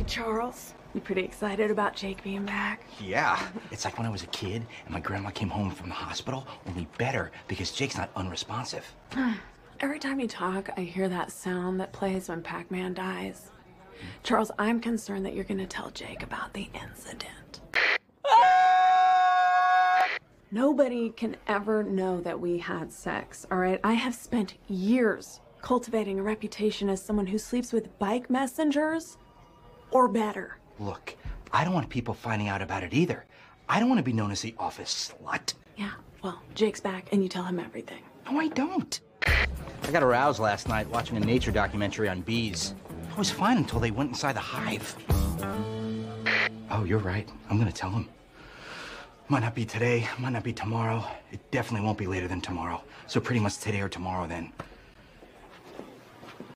Hey, Charles. You pretty excited about Jake being back? Yeah, it's like when I was a kid and my grandma came home from the hospital, only better because Jake's not unresponsive. Every time you talk, I hear that sound that plays when Pac Man dies. Charles, I'm concerned that you're going to tell Jake about the incident. Nobody can ever know that we had sex, all right? I have spent years cultivating a reputation as someone who sleeps with bike messengers or better. Look, I don't want people finding out about it either. I don't want to be known as the office slut. Yeah, well, Jake's back and you tell him everything. No, I don't. I got aroused last night watching a nature documentary on bees. I was fine until they went inside the hive. Oh, you're right. I'm gonna tell him. Might not be today, might not be tomorrow. It definitely won't be later than tomorrow. So pretty much today or tomorrow then.